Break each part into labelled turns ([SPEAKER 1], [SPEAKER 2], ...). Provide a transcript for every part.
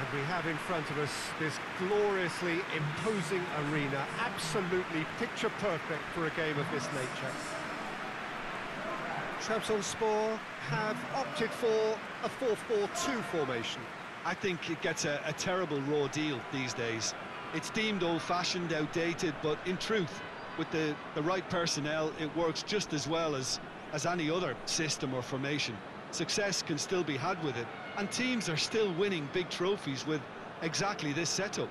[SPEAKER 1] And we have in front of us this gloriously imposing arena, absolutely picture perfect for a game of this nature. Trabzonspor have opted for a 4-4-2 formation.
[SPEAKER 2] I think it gets a, a terrible raw deal these days. It's deemed old-fashioned, outdated, but in truth, with the, the right personnel, it works just as well as, as any other system or formation. Success can still be had with it, and teams are still winning big trophies with exactly this setup.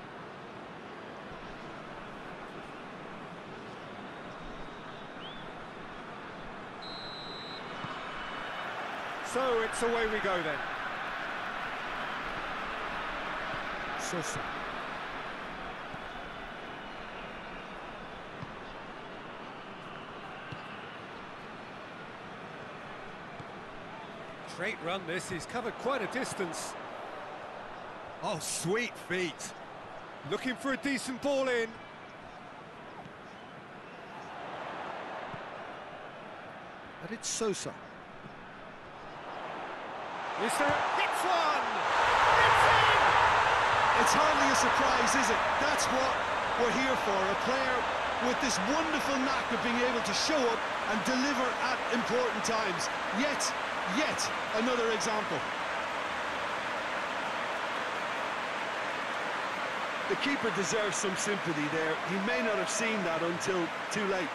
[SPEAKER 1] So it's away we go then. Sosa. Great run this, he's covered quite a distance. Oh, sweet feet. Looking for a decent ball in. But it's Sosa. Is there a... Hits one! It's!
[SPEAKER 2] It's hardly a surprise, is it? That's what we're here for, a player with this wonderful knack of being able to show up and deliver at important times. Yet, yet another example. The keeper deserves some sympathy there. He may not have seen that until too late.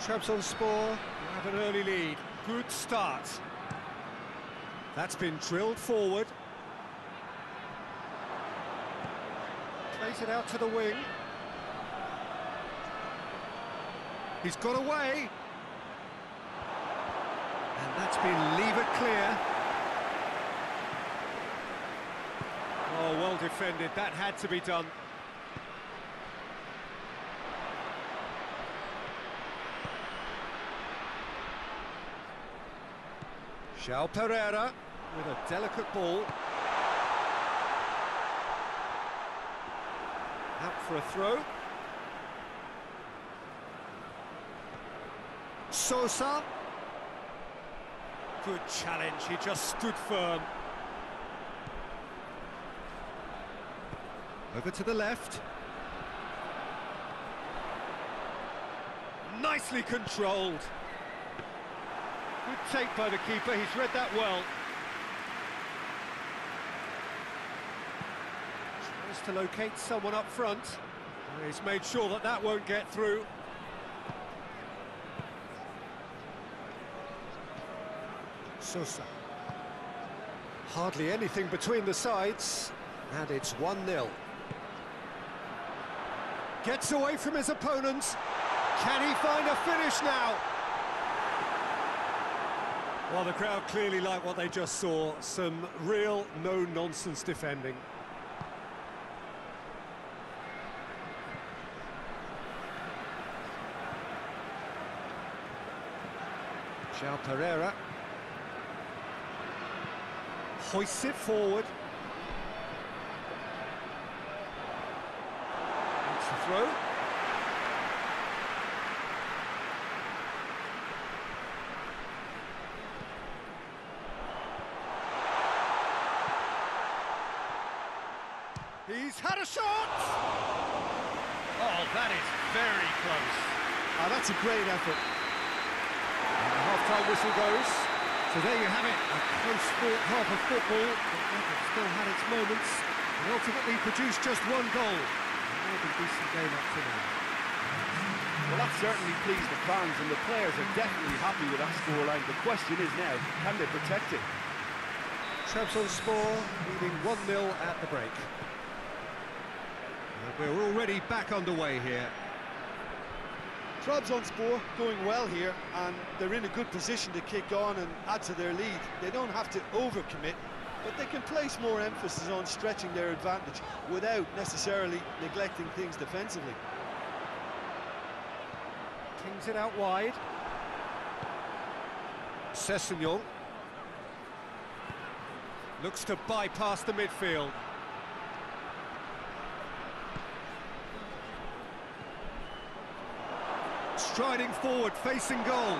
[SPEAKER 1] Trabzonspor have an early lead. Good start. That's been drilled forward. Plays it out to the wing. He's got away. And that's been levered clear. Oh, well defended. That had to be done. João Pereira with a delicate ball. Out for a throw. Sosa. Good challenge, he just stood firm. Over to the left. Nicely controlled. Take by the keeper, he's read that well. Tries to locate someone up front. He's made sure that that won't get through. Sosa. Hardly anything between the sides, and it's 1-0. Gets away from his opponents. Can he find a finish now? Well, the crowd clearly like what they just saw. Some real no-nonsense defending. João Pereira. Hoists it forward. That's the throw. He's had a shot! Oh, that is very close.
[SPEAKER 2] Oh, that's a great effort.
[SPEAKER 1] And the half-time whistle goes. So there you have it, a close fought half of football, but still had its moments, and ultimately produced just one goal. A decent game up to now.
[SPEAKER 3] Well, that certainly pleased the fans, and the players are definitely happy with that scoreline. The question is now, can they protect it?
[SPEAKER 1] Trabzonspor leading 1-0 at the break. And we're already back underway here.
[SPEAKER 2] Trabzonspor going well here, and they're in a good position to kick on and add to their lead. They don't have to overcommit, but they can place more emphasis on stretching their advantage without necessarily neglecting things defensively.
[SPEAKER 1] Kings it out wide. Sessegnon. Looks to bypass the midfield. Striding forward, facing goal.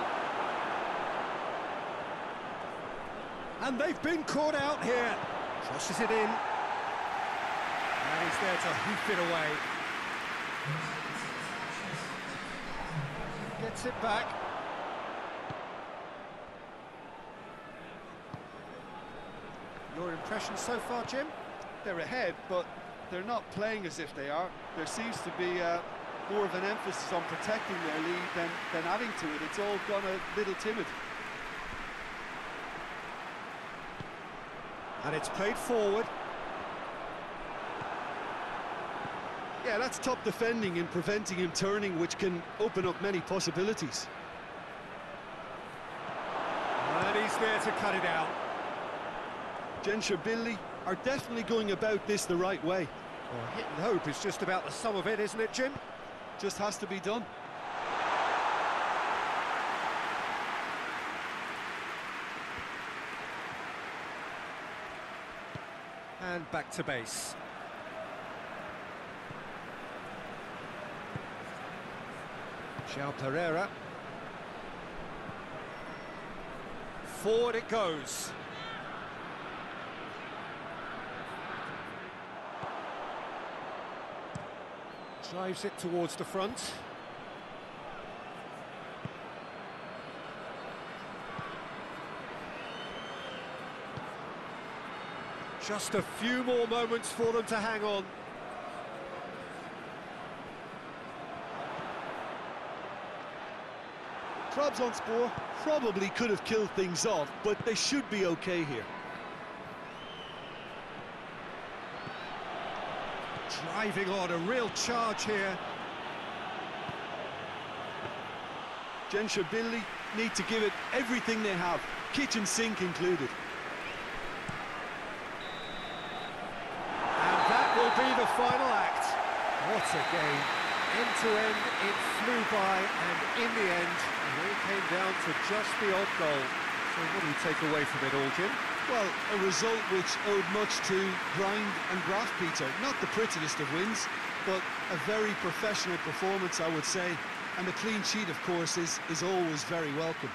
[SPEAKER 1] And they've been caught out here. Crosses it in. And he's there to hoof it away. Gets it back. Your impression so far, Jim?
[SPEAKER 2] They're ahead, but they're not playing as if they are. There seems to be uh, more of an emphasis on protecting their lead than, than adding to it. It's all gone a little timid.
[SPEAKER 1] And it's played forward.
[SPEAKER 2] Yeah, that's top defending and preventing him turning, which can open up many possibilities.
[SPEAKER 1] And he's there to cut it out.
[SPEAKER 2] Gençlerbirliği are definitely going about this the right way.
[SPEAKER 1] Well, hit and hope is just about the sum of it, isn't it, Jim?
[SPEAKER 2] Just has to be done.
[SPEAKER 1] And back to base. João Pereira. Forward it goes. Drives it towards the front. Just a few more moments for them to hang on.
[SPEAKER 2] Trabzonspor probably could have killed things off, but they should be okay here.
[SPEAKER 1] Driving on, a real charge here.
[SPEAKER 2] Gençlerbirliği need to give it everything they have, kitchen sink included.
[SPEAKER 1] And that will be the final act. What a game. End to end, it flew by, and in the end, it all came down to just the odd goal. So what do you take away from it all, Jim?
[SPEAKER 2] Well, a result which owed much to grind and graft, Peter. Not the prettiest of wins, but a very professional performance, I would say. And a clean sheet, of course, is, is always very welcome.